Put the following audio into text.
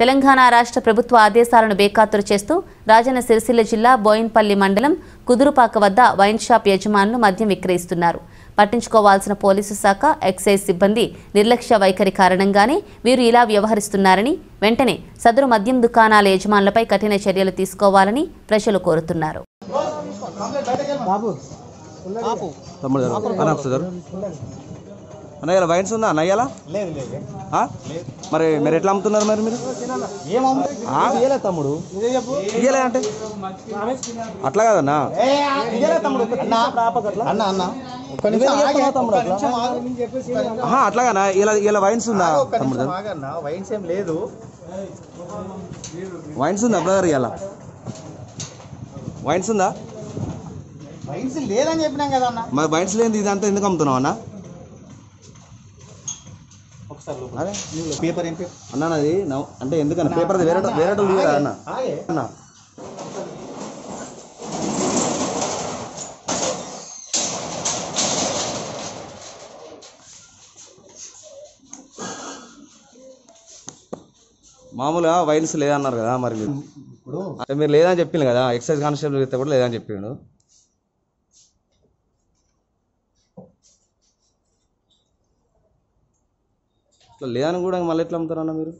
తెలంగాణ రాష్ట్ర ప్రభుత్వ ఆదేశాలను బేఖాతరు చేస్తూ రాజన్న సిరిసిల్ల జిల్లా బోయిన్పల్లి మండలం కుదురుపాక వద్ద వైన్ షాప్ యజమానులు మద్యం విక్రయిస్తున్నారు. పట్టించుకోవాల్సిన పోలీసు శాఖ ఎక్సైజ్ సిబ్బంది నిర్లక్ష్య వైఖరి కారణంగానే వీరు ఇలా వ్యవహరిస్తున్నారని వెంటనే సదరు మద్యం దుకాణాల యజమానులపై కఠిన చర్యలు తీసుకోవాలని ప్రజలు కోరుతున్నారు. తమ్ముడు గారు అన్న ఒకసారి గారు అన్న ఇలా వైన్స్ ఉందా? అన్న ఇవాళ లేదు లేదు. ఆ? మరి మీరు ఎట్లా అమ్ముతున్నారు మరి మీరు? తమ్ముడు. ఇయ్యలే అంటే? అట్లా కాదన్నా. అన్న అట్లాగానా ఇలా ఇలా వైన్స్ ఉందా తమ్ముడు? వైన్స్ ఏం లేదు. వైన్స్ ఉందా బ్రదర్ ఇవాళ వైన్స్ ఉందా? వైన్స్ లేదని చెప్పినాం కదా మరి వైన్స్ లేని ఇదంతా ఎందుకు అమ్ముతున్నావు అన్న? ఒకసారి అదే. పేపర్ ఏం పేపర్? అన్న నవ్- అంటే ఎందుకన్నా? పేపర్ వేరే వేరే అన్న అన్న? మామూలుగా వైన్స్ లేదన్నారు కదా మరి మీరు. ఇప్పుడు అంటే మీరు లేదని చెప్పింది కదా ఎక్సైజ్ కానిస్టేబుల్ అయితే కూడా లేదని చెప్పిండు. లేదని కూడా మళ్ళీ ఎట్లా అమ్ముతారన్న మీరు?